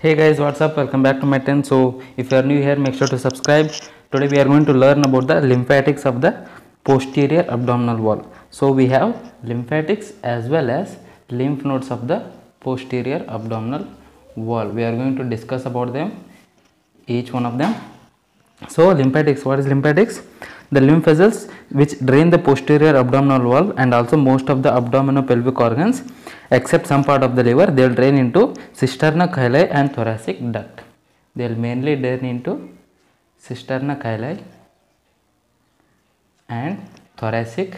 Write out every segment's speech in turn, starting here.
Hey guys, what's up? Welcome back to my 10. So, if you are new here, make sure to subscribe. Today we are going to learn about the lymphatics of the posterior abdominal wall. So, we have lymphatics as well as lymph nodes of the posterior abdominal wall. We are going to discuss about them, each one of them. So, lymphatics, what is lymphatics? The lymph vessels which drain the posterior abdominal wall and also most of the abdominopelvic organs except some part of the liver they will drain into cisterna chyli and thoracic duct. They will mainly drain into cisterna chyli and thoracic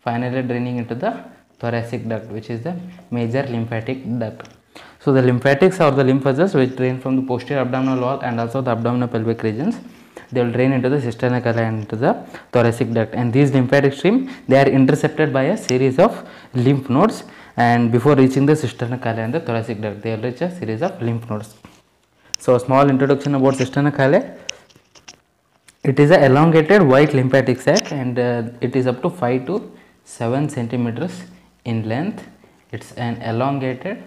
finally draining into the thoracic duct which is the major lymphatic duct. So the lymphatics are the lymph vessels which drain from the posterior abdominal wall and also the abdominopelvic regions they will drain into the cisterna chyli and into the thoracic duct. And these lymphatic stream they are intercepted by a series of lymph nodes. And before reaching the cisterna chyli and the thoracic duct they will reach a series of lymph nodes. So a small introduction about cisterna chyli it is a elongated white lymphatic sac and uh, it is up to 5 to 7 centimeters in length. It's an elongated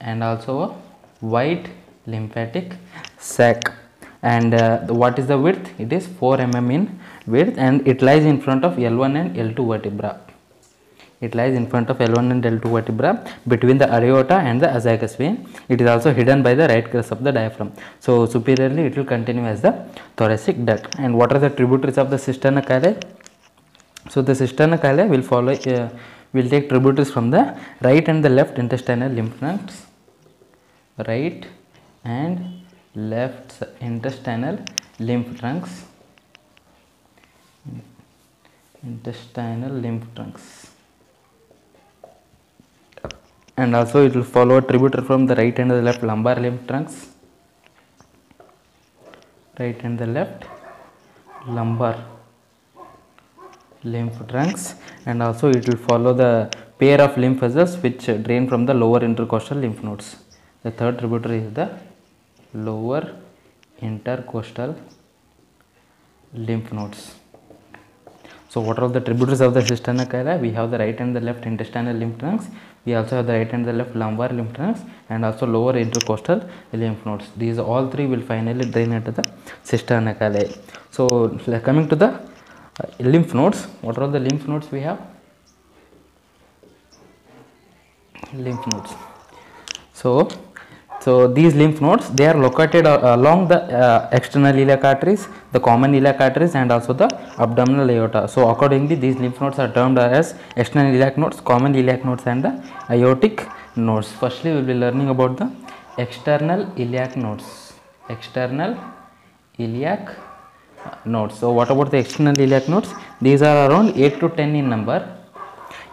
and also a white lymphatic sac and uh, what is the width? It is 4 mm in width and it lies in front of L1 and L2 vertebra. It lies in front of L1 and L2 vertebra between the aorta and the azygos vein. It is also hidden by the right crest of the diaphragm. So superiorly it will continue as the thoracic duct. And what are the tributaries of the cisterna chyli so the cisterna chyli will follow uh, will take tributaries from the right and the left intestinal lymph nodes. Right and left intestinal lymph trunks. Intestinal lymph trunks. And also it will follow a tributary from the right and the left lumbar lymph trunks. Right and the left lumbar lymph trunks. And also it will follow the pair of lymph vessels which drain from the lower intercostal lymph nodes. The third tributary is the lower intercostal lymph nodes. So what are the tributaries of the cisterna chyli? We have the right and the left intestinal lymph trunks. We also have the right and the left lumbar lymph trunks and also lower intercostal lymph nodes. These all three will finally drain into the cisterna chyli. So coming to the uh, lymph nodes, what are the lymph nodes we have? Lymph nodes. So so these lymph nodes they are located uh, along the uh, external iliac arteries, the common iliac arteries and also the abdominal aorta. So accordingly these lymph nodes are termed as external iliac nodes, common iliac nodes and the aortic nodes. Firstly we will be learning about the external iliac nodes. External iliac nodes. So what about the external iliac nodes? These are around 8 to 10 in number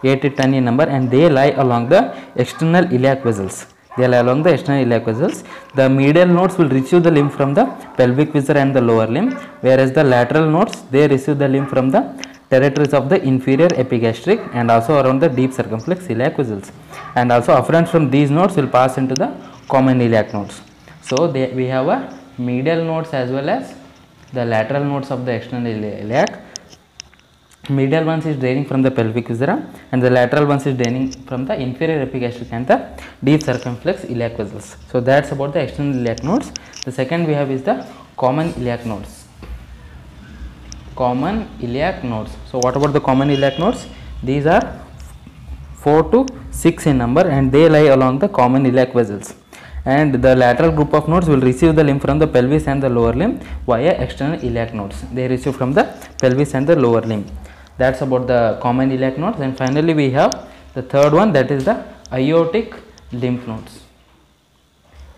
8 to 10 in number and they lie along the external iliac vessels. They lie along the external iliac vessels. The medial nodes will receive the lymph from the pelvic viscera and the lower limb, whereas the lateral nodes they receive the lymph from the territories of the inferior epigastric and also around the deep circumflex iliac vessels. And also afferents from these nodes will pass into the common iliac nodes. So they, we have a medial nodes as well as the lateral nodes of the external iliac medial ones is draining from the pelvic viscera and the lateral ones is draining from the inferior epigastric and the deep circumflex iliac vessels. So that's about the external iliac nodes. The second we have is the common iliac nodes. Common iliac nodes. So what about the common iliac nodes? These are 4 to 6 in number and they lie along the common iliac vessels and the lateral group of nodes will receive the lymph from the pelvis and the lower limb via external iliac nodes they receive from the pelvis and the lower limb that's about the common iliac nodes. And finally we have the third one that is the aortic lymph nodes.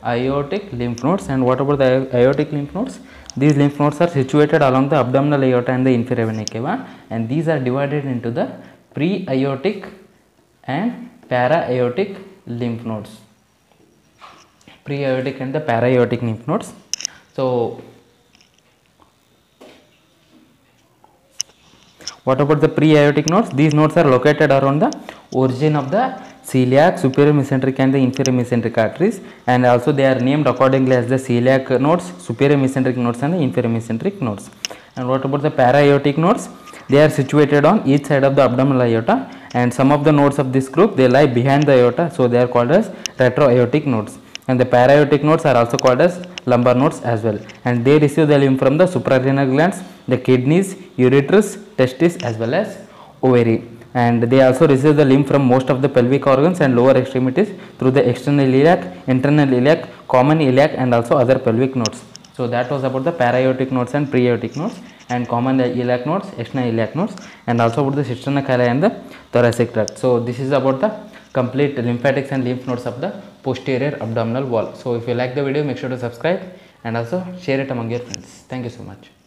Aortic lymph nodes. And what about the aortic lymph nodes? These lymph nodes are situated along the abdominal aorta and the inferior vena cava. And these are divided into the pre-aortic and para-aortic lymph nodes. Pre-aortic and the para-aortic lymph nodes. So what about the pre-aortic nodes? These nodes are located around the origin of the celiac superior mesenteric and the inferior mesenteric arteries. And also they are named accordingly as the celiac nodes superior mesenteric nodes and the inferior mesenteric nodes. And what about the para-aortic nodes? They are situated on each side of the abdominal aorta. And some of the nodes of this group they lie behind the aorta. So they are called as retroaortic nodes and the paraaortic nodes are also called as lumbar nodes as well. And they receive the lymph from the suprarenal glands the kidneys ureterus testis as well as ovary. And they also receive the lymph from most of the pelvic organs and lower extremities through the external iliac internal iliac common iliac and also other pelvic nodes. So that was about the paraaortic nodes and preaortic nodes and common iliac nodes, external iliac nodes and also about the cisterna chyli and the thoracic tract. So this is about the complete lymphatics and lymph nodes of the posterior abdominal wall. So if you like the video make sure to subscribe and also share it among your friends. Thank you so much.